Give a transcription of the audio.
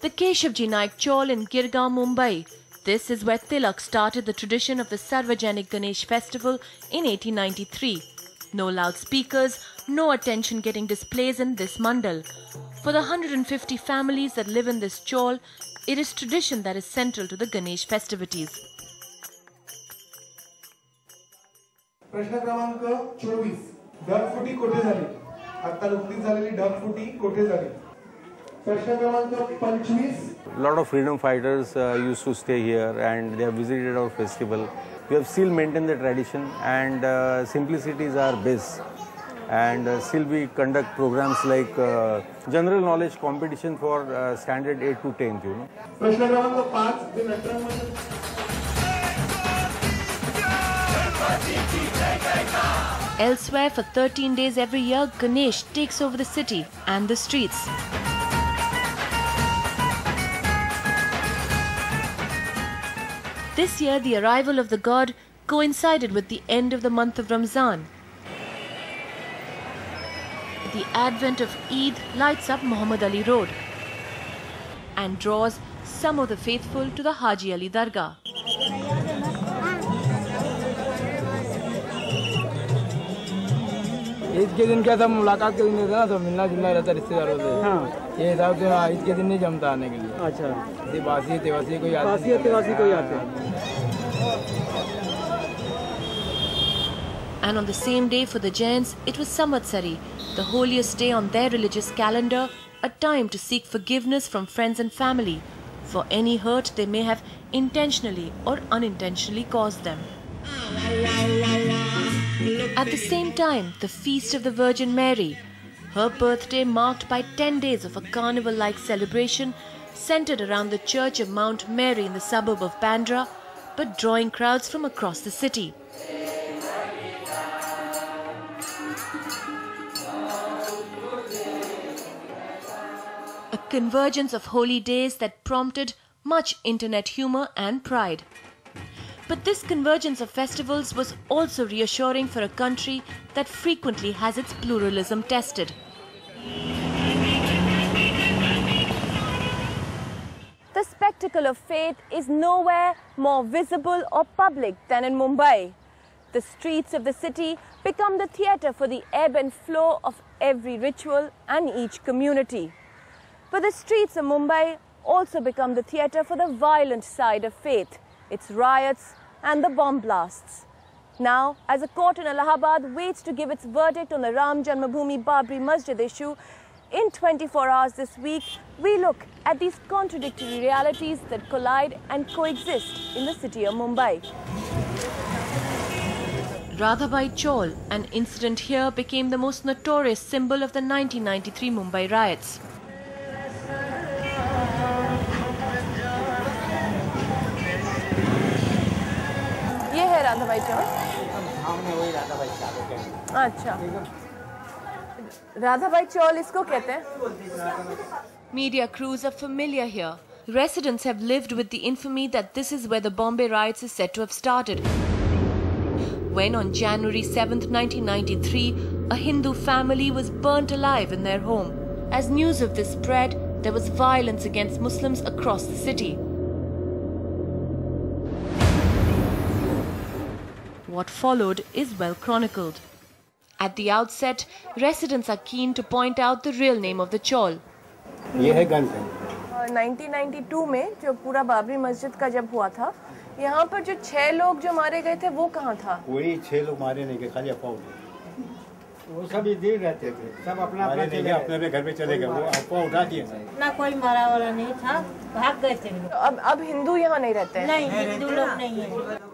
The Keshavji Naik Chaul in Girgaon, Mumbai. This is where Tilak started the tradition of the Sarvajanik Ganesh festival in 1893. No loudspeakers, no attention getting displays in this mandal. For the 150 families that live in this chaul, it is tradition that is central to the Ganesh festivities. प्रश्न क्रमांक चोवीस ढगफुटी कोठे झाली आता नुकतीच झालेली ढगफुटी कोठे झाली प्रश्न क्रमांक पंचवीस A lot of freedom fighters uh, used to stay here and they have visited our festival. We have still maintained the tradition and uh, simplicity is our base. And uh, still we conduct programs like uh, general knowledge competition for uh, standard 8 to 10th, you know. प्रश्न क्रमांक पाच ते नटरांमध्ये Elsewhere, for 13 days every year, Ganesh takes over the city and the streets. This year, the arrival of the god coincided with the end of the month of Ramzan. The advent of Eid lights up Muhammad Ali Road and draws some of the faithful to the Haji Ali Dargah. Eid के दिन क्या था मुलाकात के दिन रहता ना तो मिलना जुलना रहता रिश्तेदारों से हाँ ये हिसाब से हाँ, ईद के दिन नहीं जमता आने के लिए अच्छा दिवासी तिवासी कोई आते तिवासी कोई आते And on the same day for the Jains, it was Samvatsari, the holiest day on their religious calendar, a time to seek forgiveness from friends and family for any hurt they may have intentionally or unintentionally caused them. At the same time, the feast of the Virgin Mary, her birthday marked by 10 days of a carnival like celebration centered around the church of Mount Mary in the suburb of Bandra, but drawing crowds from across the city. A convergence of holy days that prompted much internet humor and pride. But this convergence of festivals was also reassuring for a country that frequently has its pluralism tested. The spectacle of faith is nowhere more visible or public than in Mumbai. The streets of the city become the theatre for the ebb and flow of every ritual and each community. But the streets of Mumbai also become the theatre for the violent side of faith, its riots and the bomb blasts. Now, as a court in Allahabad waits to give its verdict on the Ram Janmabhoomi Babri Masjid issue, in 24 hours this week, we look at these contradictory realities that collide and coexist in the city of Mumbai. Radhabai Chaul, an incident here became the most notorious symbol of the 1993 Mumbai riots. ये है राधा भाई चौक अच्छा राधा भाई चौल इसको कहते हैं Media crews are familiar here. Residents have lived with the infamy that this is where the Bombay riots is said to have started. When on January 7th, 1993, a Hindu family was burnt alive in their home. As news of this spread, there was violence against Muslims across the city. What followed is well chronicled. At the outset, residents are keen to point out the real name of the chawl. ये है gun है और 1992 में जो पूरा बाबरी मस्जिद का जब हुआ था यहाँ पर जो छह लोग जो मारे गए थे वो कहाँ था? वही छह लोग मारे नहीं गए खाली अफवाह। वो सब इधर रहते थे सब अपना नहीं गए अपने अपने घर पे चले गए वो अफवाह उठा दिए ना कोई मारा वाला नहीं था भाग गए थे। तो अब अब हिंदू यहाँ नहीं रहते। हैं नहीं हिंदू लोग नहीं है।